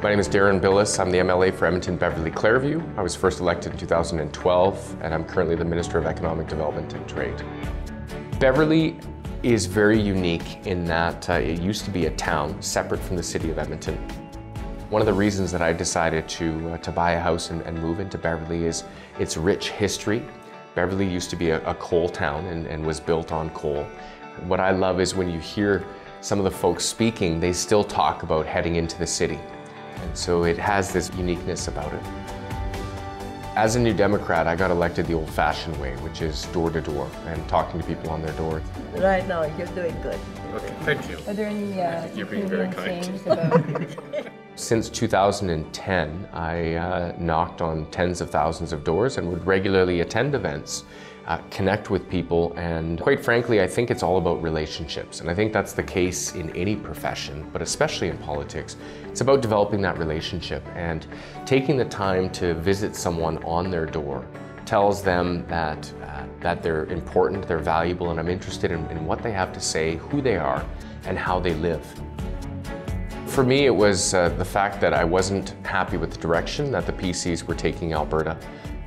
My name is Deron Bilous. I'm the MLA for Edmonton Beverly Clareview. I was first elected in 2012, and I'm currently the Minister of Economic Development and Trade. Beverly is very unique in that uh, it used to be a town separate from the city of Edmonton. One of the reasons that I decided to, uh, to buy a house and, and, move into Beverly is its rich history. Beverly used to be a, a coal town and, and was built on coal. What I love is when you hear some of the folks speaking, they still talk about heading into the city. And so it has this uniqueness about it. As a New Democrat, I got elected the old-fashioned way, which is door-to-door and talking to people on their door. Right now, you're doing good. Okay, thank you. Are there any uh, you're being very kind. about Since 2010, I uh, knocked on tens of thousands of doors and would regularly attend events uh, connect with people, and quite frankly, I think it's all about relationships. And I think that's the case in any profession, but especially in politics. It's about developing that relationship and taking the time to visit someone on their door tells them that, uh, that they're important, they're valuable, and I'm interested in, in what they have to say, who they are, and how they live. For me, it was uh, the fact that I wasn't happy with the direction that the PCs were taking Alberta.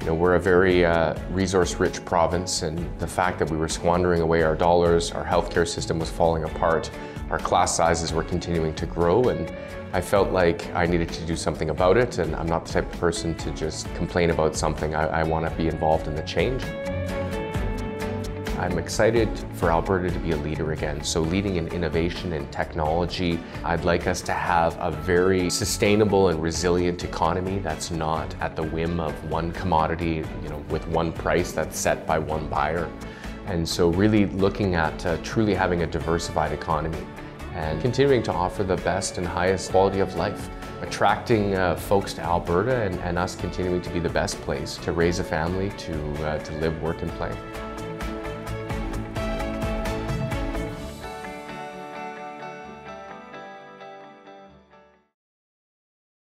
You know, we're a very uh, resource-rich province, and the fact that we were squandering away our dollars, our healthcare system was falling apart, our class sizes were continuing to grow, and I felt like I needed to do something about it, and I'm not the type of person to just complain about something. I, I want to be involved in the change. I'm excited for Alberta to be a leader again. So leading in innovation and technology, I'd like us to have a very sustainable and resilient economy that's not at the whim of one commodity, you know, with one price that's set by one buyer. And so really looking at uh, truly having a diversified economy and continuing to offer the best and highest quality of life. Attracting uh, folks to Alberta and, and, us continuing to be the best place to raise a family, to, uh, to live, work, and play.